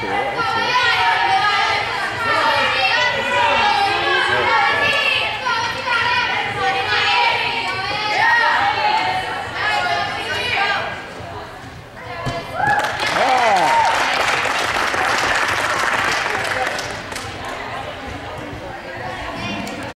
Pô, é, pô.